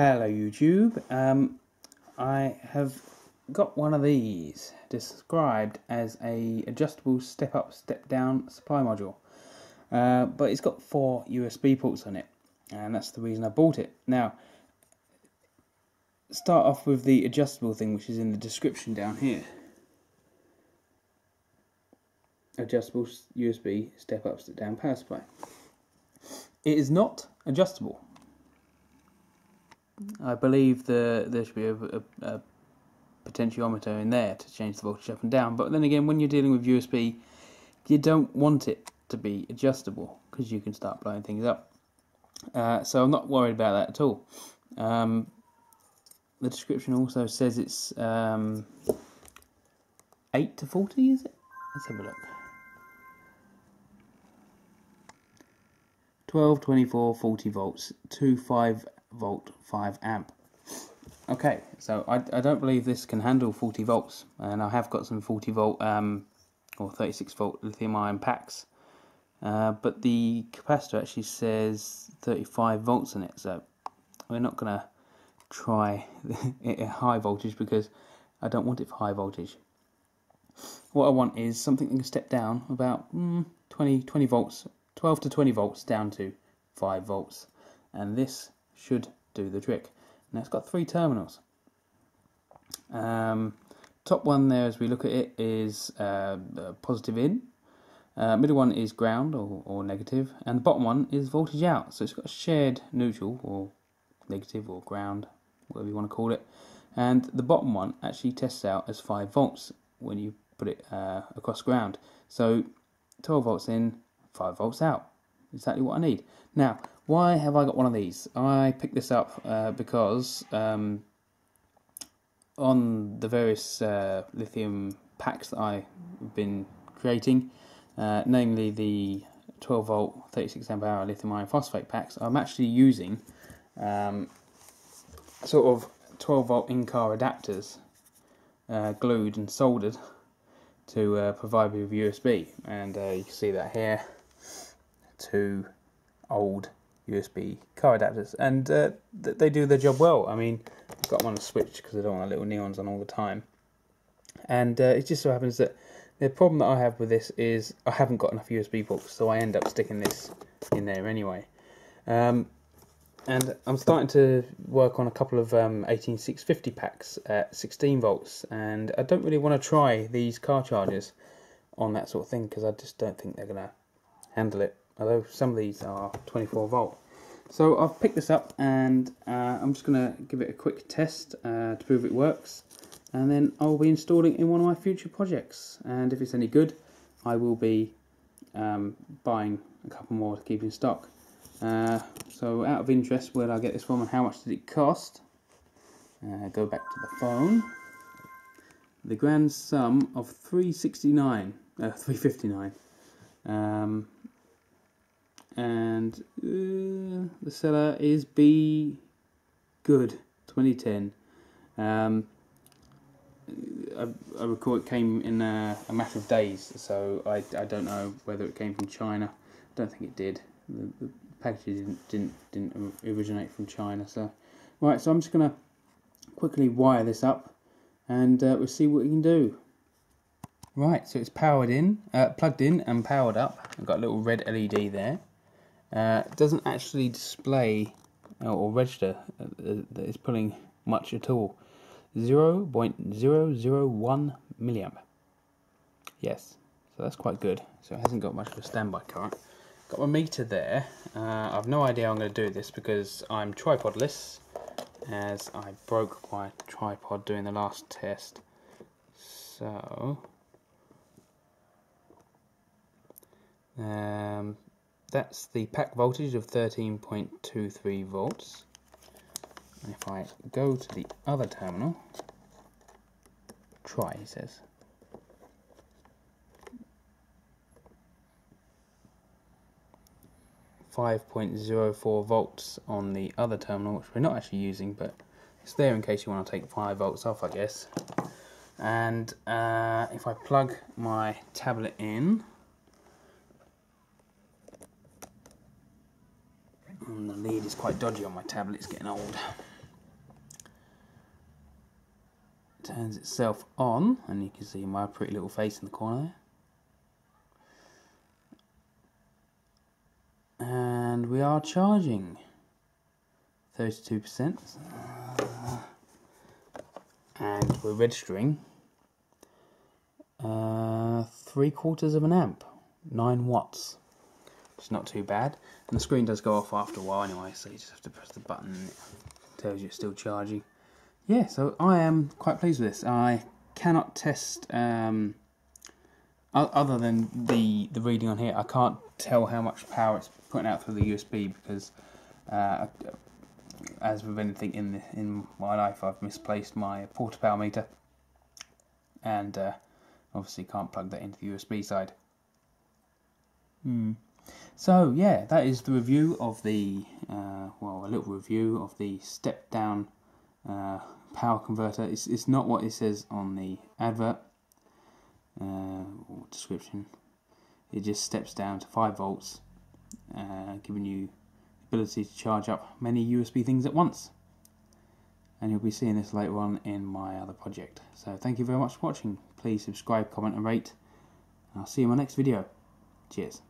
Hello YouTube. Um, I have got one of these described as a adjustable step up step down supply module. Uh, but it's got four USB ports on it and that's the reason I bought it. Now start off with the adjustable thing which is in the description down here. Adjustable USB step up step down power supply. It is not adjustable I believe the, there should be a, a, a, potentiometer in there to change the voltage up and down. But then again, when you're dealing with USB, you don't want it to be adjustable because you can start blowing things up. Uh, so I'm not worried about that at all. Um, the description also says it's um, 8 to 40, is it? Let's have a look. 12, 24, 40 volts, 2, 5 volt 5 amp. Okay, so I, I don't believe this can handle 40 volts, and I have got some 40 volt um, or 36 volt lithium ion packs, uh, but the capacitor actually says 35 volts in it, so we're not going to try it at high voltage because I don't want it for high voltage. What I want is something that can step down about mm, 20, 20 volts, 12 to 20 volts down to 5 volts, and this should do the trick. Now it's got three terminals. Um, top one there as we look at it is uh, positive in, uh, middle one is ground or, or negative, and the bottom one is voltage out. So it's got a shared neutral or negative or ground, whatever you want to call it. And the bottom one actually tests out as 5 volts when you put it uh, across ground. So 12 volts in, 5 volts out. Exactly what I need. Now, why have I got one of these? I picked this up uh, because um, on the various uh, lithium packs that I've been creating, uh, namely the 12 volt 36 amp hour lithium iron phosphate packs, I'm actually using um, sort of 12 volt in car adapters uh, glued and soldered to uh, provide me with USB, and uh, you can see that here. Two old USB car adapters, and uh, they do their job well. I mean, I've got them on a switch because I don't want little neons on all the time. And uh, it just so happens that the problem that I have with this is I haven't got enough USB ports, so I end up sticking this in there anyway. Um, and I'm starting to work on a couple of um, 18650 packs at 16 volts, and I don't really want to try these car chargers on that sort of thing because I just don't think they're going to handle it although some of these are 24 volt. So I've picked this up and uh, I'm just going to give it a quick test uh, to prove it works and then I'll be installing in one of my future projects and if it's any good I will be um, buying a couple more to keep in stock. Uh, so out of interest where did I get this from and how much did it cost? Uh, go back to the phone. The grand sum of 369, uh, 359. Um, and uh, the seller is B Good 2010. Um, I, I, recall it came in a, a, matter of days, so I, I don't know whether it came from China. I don't think it did. The, the didn't, didn't didn't originate from China. So right, so I'm just gonna quickly wire this up, and uh, we'll see what we can do. Right, so it's powered in, uh, plugged in and powered up. I've got a little red LED there uh, doesn't actually display uh, or register uh, that it's pulling much at all. 0.001 milliamp. Yes, so that's quite good. So it hasn't got much of a standby current. Got my meter there. Uh, I've no idea I'm going to do this because I'm tripodless as I broke my tripod doing the last test. So, um, that's the pack voltage of 13.23 volts. And if I go to the other terminal, try, he says. Five point zero four volts on the other terminal, which we're not actually using, but it's there in case you want to take five volts off, I guess. And uh, if I plug my tablet in, lead is quite dodgy on my tablet, it's getting old. Turns itself on, and you can see my pretty little face in the corner there. And we are charging 32%. And we're registering uh, three quarters of an amp, nine watts. It's not too bad. And the screen does go off after a while anyway, so you just have to press the button and it tells you it's still charging. Yeah, so I am quite pleased with this. I cannot test, um, other than the, the reading on here, I can't tell how much power it's putting out through the USB because, uh, as with anything in the, in my life, I've misplaced my porta power meter, and uh, obviously can't plug that into the USB side. Hmm. So yeah, that is the review of the uh, well, a little review of the step down uh, power converter. It's it's not what it says on the advert uh, or description. It just steps down to five volts, uh, giving you the ability to charge up many USB things at once. And you'll be seeing this later on in my other project. So thank you very much for watching. Please subscribe, comment, and rate. I'll see you in my next video. Cheers.